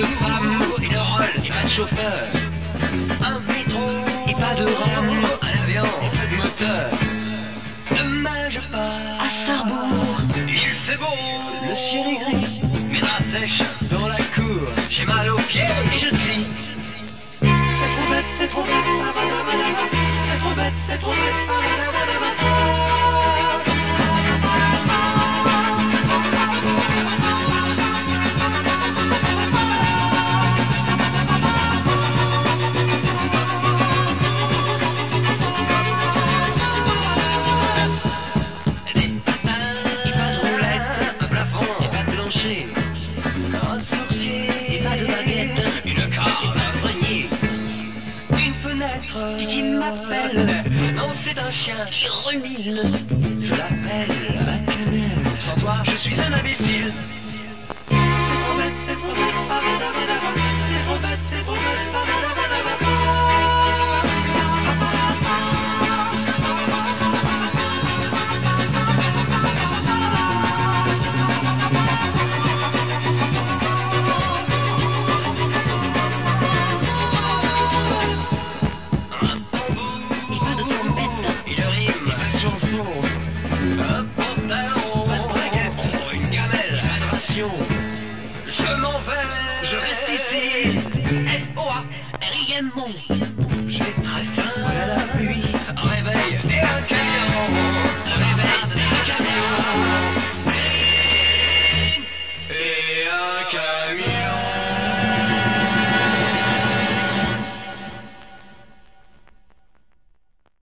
de pas de chauffeur. Un métro et pas de rame, un avion et pas de moteur. Demain je pars à Sarrebourg, il fait beau, le ciel est gris, mes draps sèches dans la qui m'appelle. Non, c'est un chien qui rumine. Je l'appelle. Sans toi, Je m'en vais, je reste ici. S.O.A. Rien de mon. J'ai très faim. Voilà la nuit. Réveil. Et